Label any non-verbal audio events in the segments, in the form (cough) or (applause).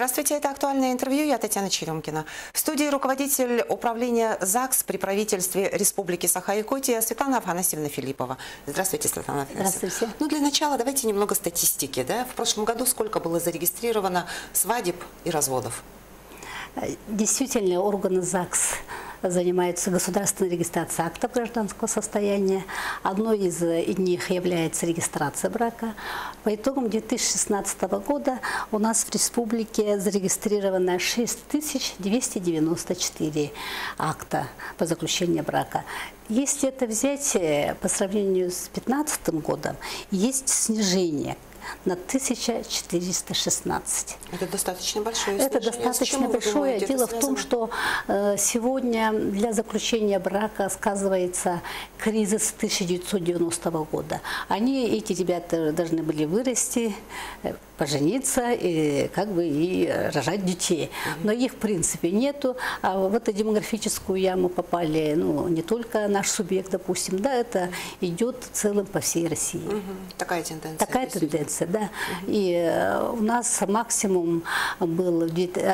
Здравствуйте, это «Актуальное интервью». Я Татьяна Черемкина. В студии руководитель управления ЗАГС при правительстве Республики Саха-Якутия Светлана Афанасьевна Филиппова. Здравствуйте, Светлана Афанасьевна. Здравствуйте. Ну, для начала давайте немного статистики. Да? В прошлом году сколько было зарегистрировано свадеб и разводов? Действительно, органы ЗАГС занимаются государственной регистрацией актов гражданского состояния. Одной из них является регистрация брака. По итогам 2016 года у нас в республике зарегистрировано 6294 акта по заключению брака. Если это взять э, по сравнению с 2015 годом, есть снижение на 1416. Это достаточно большое Это достаточно большое. Думаете, Дело в том, что э, сегодня для заключения брака сказывается кризис 1990 года. Они, эти ребята, должны были вырасти, э, пожениться и как бы и рожать детей. Но их в принципе нету. А в эту демографическую яму попали ну, не только наш субъект, допустим, да, это идет в целом по всей России. Угу. Такая тенденция. Такая тенденция, да. Угу. И э, у нас максимум был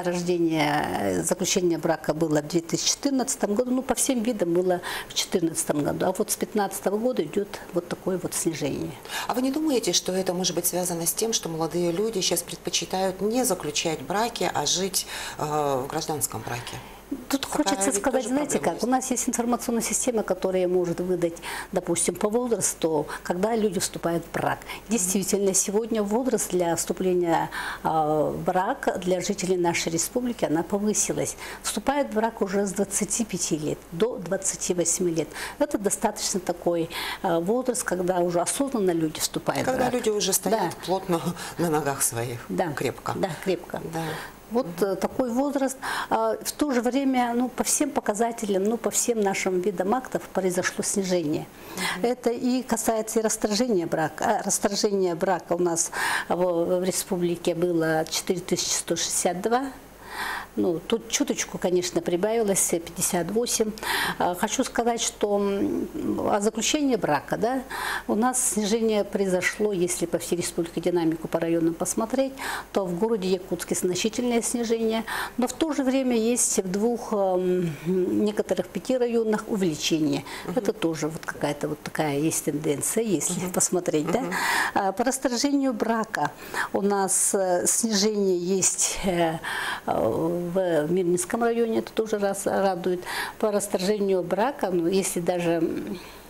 рождение, заключение брака было в 2014 году, ну по всем видам было в 2014 году. А вот с 2015 года идет вот такое вот снижение. А вы не думаете, что это может быть связано с тем, что молодые люди сейчас предпочитают не заключать браки, а жить э, в гражданском браке? Тут хочется сказать, знаете как, у нас есть информационная система, которая может выдать, допустим, по возрасту, когда люди вступают в брак. Действительно, сегодня возраст для вступления э, в брак для жителей нашей республики, она повысилась. Вступает в брак уже с 25 лет до 28 лет. Это достаточно такой э, возраст, когда уже осознанно люди вступают когда в брак. Когда люди уже стоят да. плотно (laughs) на ногах своих, да. крепко. Да, крепко. Да. Вот mm такой возраст. А, в то же время, ну, по всем показателям, ну, по всем нашим видам актов произошло снижение. Это и касается и расторжения брака. А, расторжение брака у нас в, в республике было 4162 ну, тут чуточку, конечно, прибавилось, 58. А, хочу сказать, что о заключении брака, да, у нас снижение произошло, если по всей республике динамику по районам посмотреть, то в городе Якутске значительное снижение, но в то же время есть в двух, некоторых пяти районах увеличение. Угу. Это тоже вот какая-то вот такая есть тенденция, если угу. посмотреть, угу. да. По расторжению брака у нас э, снижение есть э, в Мирнинском районе, это тоже раз радует. По расторжению брака, ну, если даже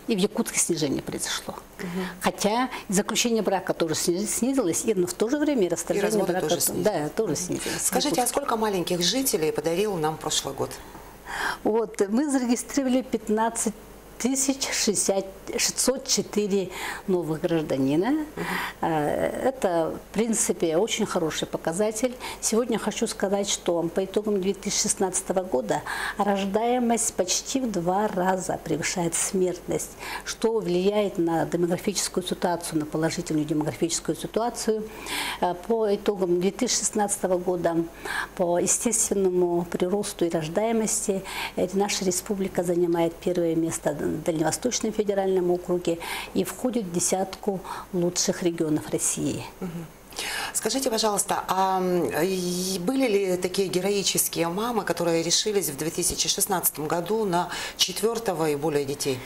и в Якутске снижение произошло. Угу. Хотя заключение брака тоже снизилось, и, но в то же время расторжение и брака тоже снизилось. Да, тоже снизилось. Скажите, а сколько маленьких жителей подарил нам прошлый год? Вот, мы зарегистрировали 15 1604 новых гражданина. Угу. Это, в принципе, очень хороший показатель. Сегодня хочу сказать, что по итогам 2016 года рождаемость почти в два раза превышает смертность, что влияет на демографическую ситуацию, на положительную демографическую ситуацию. Э, по итогам 2016 года по естественному приросту и рождаемости э, наша республика занимает первое место Дальневосточном федеральном округе и входит в десятку лучших регионов России. Скажите, пожалуйста, а были ли такие героические мамы, которые решились в 2016 году на четвертого и более детей?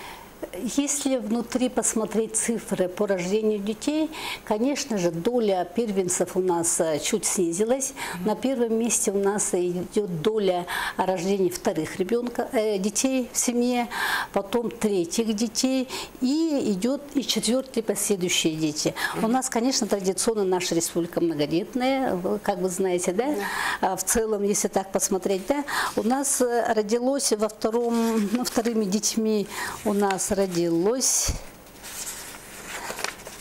Если внутри посмотреть цифры по рождению детей, конечно же, доля первенцев у нас э, чуть снизилась. На первом месте у нас идет доля рождения вторых ребенка, э, детей в семье, потом третьих детей и идет и четвертые последующие дети. У нас, конечно, традиционно наша республика многодетная, как вы знаете, да? А в целом, если так посмотреть, да, у нас э, родилось во втором, ну, вторыми детьми у нас родилось...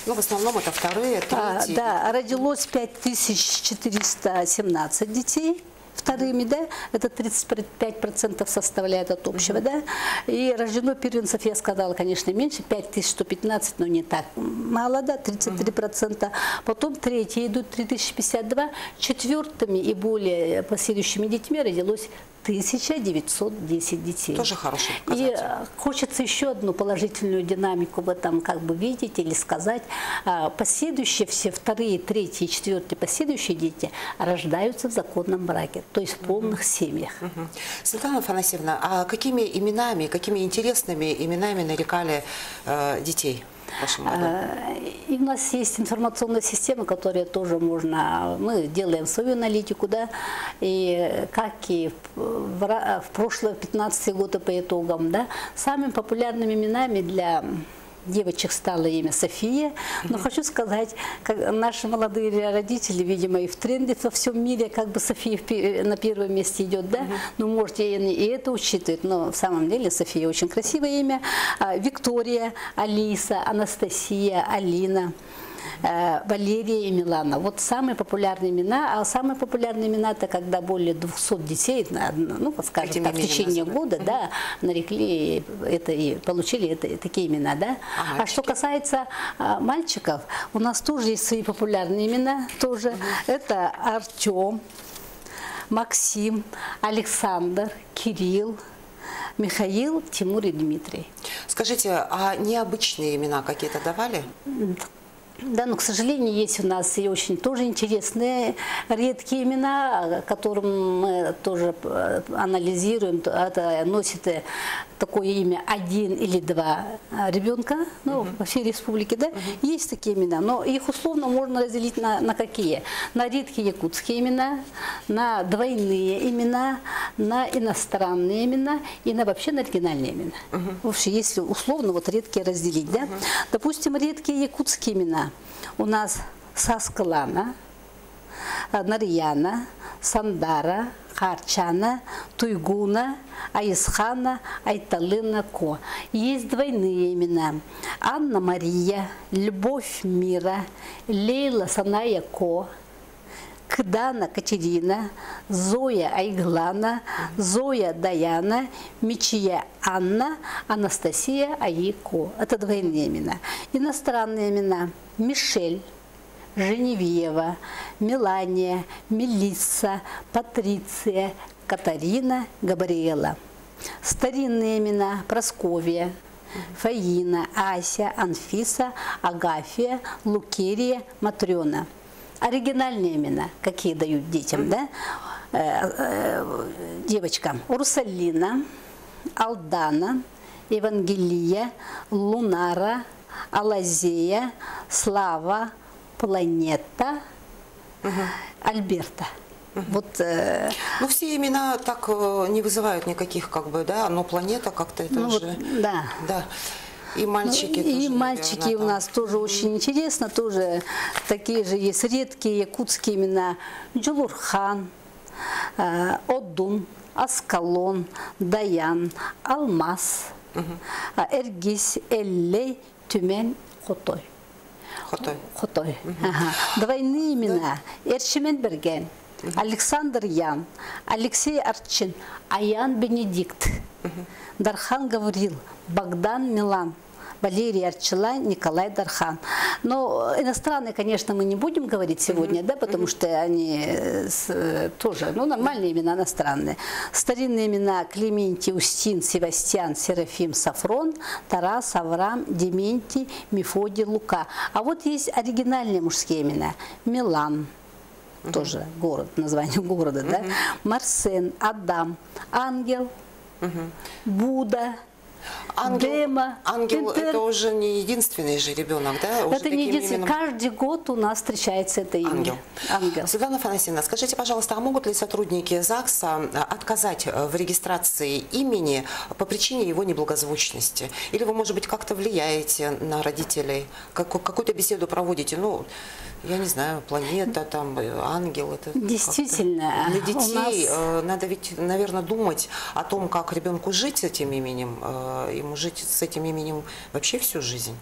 Ну, в основном это вторые, третьи. А, да, родилось 5417 детей вторыми, да, это 35% составляет от общего, mm -hmm. да, и рождено первенцев, я сказала, конечно, меньше, 5115, но не так мало, да, 33%, mm -hmm. потом третьи идут 3052, четвертыми и более последующими детьми родилось 1910 детей. Тоже хороший И показатель. э, хочется еще одну положительную динамику в этом как бы видеть или сказать. А, Последующие все вторые, третьи, четвертые последующие дети рождаются в законном браке, то есть в полных семьях. Мгм. Светлана Афанасьевна, а какими именами, какими интересными именами нарекали э, детей Э, И у нас есть информационная система, которая тоже можно, мы делаем свою аналитику, да, и как и в, в прошлые 15 годы по итогам, да, самыми популярными именами для девочек стало имя София. Но хочу сказать, как наши молодые родители, видимо, и в тренде во всем мире, как бы София пе- на первом месте идет, да? Ну, можете и и это учитывать, но в самом деле София очень красивое имя. А, Виктория, Алиса, Анастасия, Алина. Э, Валерия и Милана. Вот самые популярные имена. А самые популярные имена это когда более 200 детей, ну, скажем так, в течение года, да, нарекли это и получили это, такие имена, да. А А, что касается а, мальчиков, у нас тоже есть свои популярные имена, тоже. Это Артем, Максим, Александр, Кирилл, Михаил, Тимур и Дмитрий. Скажите, а необычные имена какие-то давали? Да, но, к сожалению, есть у нас и очень тоже интересные редкие имена, которым мы тоже э, анализируем. Это носит э, такое имя один или два ребенка ну, во всей республике. Да? Есть такие имена, но их условно можно разделить на, на какие? На редкие якутские имена, на двойные имена, на иностранные имена и на вообще на оригинальные имена. Вообще, если условно вот редкие разделить. Да? Допустим, редкие якутские имена. У нас Саскалана, э, Нарьяна, Сандара, Харчана, Туйгуна, Аисхана, Айталына Ко. Есть двойные имена. Анна Мария, Любовь Мира, Лейла Саная Ко, Кдана Катерина, Зоя Айглана, Зоя Даяна, Мичия Анна, Анастасия Аико. Это двойные имена. Иностранные имена. Мишель, Женевьева, Мелания, Мелисса, Патриция, Катарина, Габриэла. Старинные имена Просковия, Фаина, Ася, Анфиса, Агафия, Лукерия, Матрена. Оригинальные имена, какие дают детям, да? Э, э, девочкам. Урсалина, Алдана, Евангелия, Лунара, Алазея, Слава, Планета, Альберта. Вот э, Ну, все имена так э, не вызывают никаких, как бы, да, но планета как-то это ну вот, же... да. Да. И мальчики Ну, и тоже, мальчики наверное, у там. нас тоже очень интересно, тоже такие же есть редкие якутские имена. Джулурхан, э, Одун, Аскалон, Даян, Алмаз, э, Эргис, Эллей, Тюмень, Хотой. Хотой. Хотой. Ага. Двойные имена. Эршимен Берген, Александр Ян, Алексей Арчин, Аян Бенедикт, Дархан Гаврил, Богдан Милан. Валерий Арчила, Николай Дархан. Но иностранные, конечно, мы не будем говорить сегодня, да, потому что они э, с- э, тоже, ну, нормальные имена иностранные. Старинные имена Клементий, Устин, Севастьян, Серафим, Сафрон, Тарас, Авраам, Дементий, Мефодий, Лука. А вот есть оригинальные мужские имена. Милан, тоже город, название города, да? Марсен, Адам, Ангел, Будда, Ангел, Дема, ангел Пентер. это уже не единственный же ребенок, да? Уже Это не таким единственное. именем- Каждый год у нас встречается это имя. Ангел. Ангел. Светлана Афанасьевна, скажите, пожалуйста, а могут ли сотрудники ЗАГСа э, отказать э, в регистрации имени по причине его неблагозвучности? Или вы, может быть, как-то влияете на родителей? Как- Какую-то беседу проводите? Ну, я не знаю, планета, там, э, ангел. Это Действительно, Для детей нас- э, надо ведь, наверное, думать о том, как ребенку жить с этим именем, э, ему жить с этим именем вообще всю жизнь.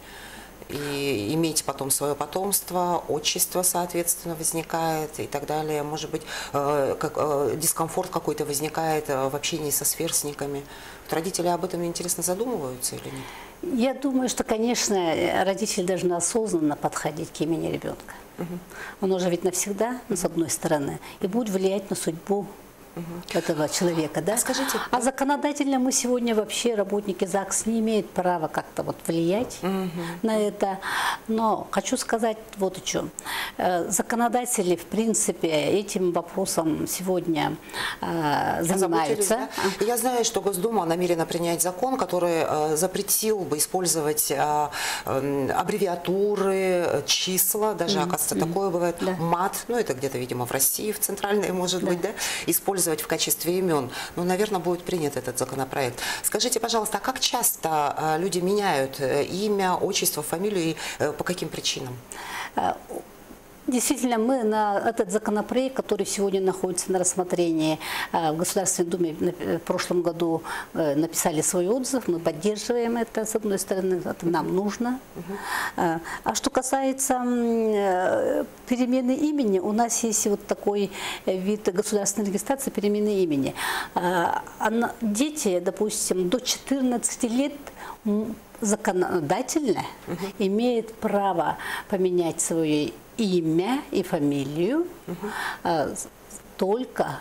И иметь потом свое потомство, отчество, соответственно, возникает и так далее. Может быть, э, как, э, дискомфорт какой-то возникает э, в общении со сверстниками. Вот родители об этом, интересно, задумываются или нет? Я думаю, что, конечно, родители должны осознанно подходить к имени ребенка. Он уже ведь навсегда, ну, с одной стороны, и будет влиять на судьбу этого человека, да? Скажите, а законодательно мы сегодня вообще работники ЗАГС не имеют права как-то вот влиять на это. Но хочу сказать вот о чем. Э, Законодатели, в принципе, этим вопросом сегодня э, занимаются. да? Я знаю, что Госдума намерена принять закон, который э, запретил бы использовать аббревиатуры, числа, даже, оказывается, такое бывает, Да. мат, ну это где-то, видимо, в России, в центральной, может быть, да, использовать в качестве имен. Ну, наверное, будет принят этот законопроект. Скажите, пожалуйста, а как часто э, люди меняют э, имя, отчество, фамилию и э, по каким причинам? Действительно, мы на этот законопроект, который сегодня находится на рассмотрении э, в Государственной Думе, э, в прошлом году э, написали свой отзыв, мы поддерживаем это, с одной стороны, это нам нужно. А что касается перемены имени, у нас есть вот такой вид государственной регистрации перемены имени. Дети, допустим, до 14 лет законодательно имеют право поменять свое имя и фамилию с- только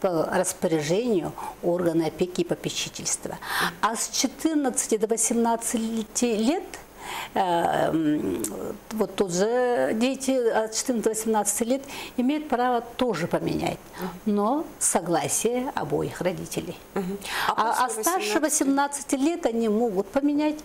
по распоряжению органа опеки и попечительства. А с 14 до 18 лет вот тот же дети от 14 до 18 лет имеют право тоже поменять, но согласие обоих родителей. А А, а старше 18 лет они могут поменять.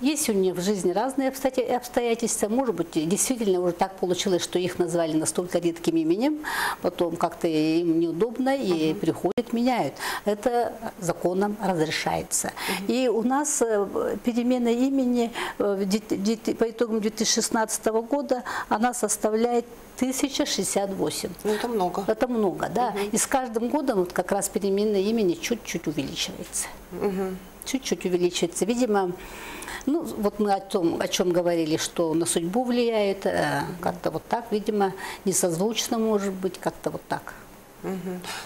Есть у них в жизни разные обстоя- обстоятельства. Может быть, действительно уже так получилось, что их назвали настолько редким именем, потом как-то им неудобно и приходят, меняют. Это законом разрешается. И у нас э, перемена имени э, в по итогам 2016 года она составляет 1068. Ну, это много. Это много, да. И с каждым годом вот как раз перемена имени чуть-чуть увеличивается. Чуть-чуть увеличивается. Видимо, ну, вот мы о том, о чем говорили, что на судьбу влияет, э, как-то вот так, видимо, несозвучно может быть, как-то вот так.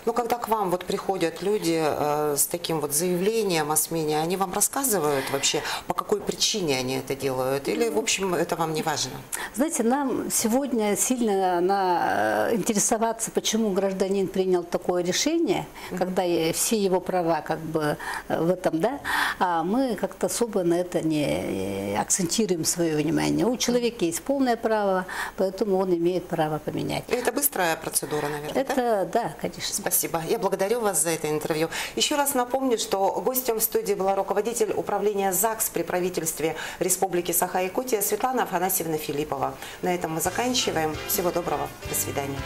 Ну, когда к вам вот приходят люди э, с таким вот заявлением о смене, они вам рассказывают вообще, по какой причине они это делают? Или, в общем, это вам не важно? Знаете, нам сегодня сильно на, э, интересоваться, почему гражданин принял такое решение, когда все его права как бы э, в этом, да, а мы как-то особо на это не акцентируем свое внимание. У человека есть полное право, поэтому он имеет право поменять. И это быстрая процедура, наверное, да? Это, конечно. Спасибо. Я благодарю вас за это интервью. Еще раз напомню, что гостем в студии была руководитель управления ЗАГС при правительстве Республики Саха-Якутия Светлана Афанасьевна Филиппова. На этом мы заканчиваем. Всего доброго. До свидания.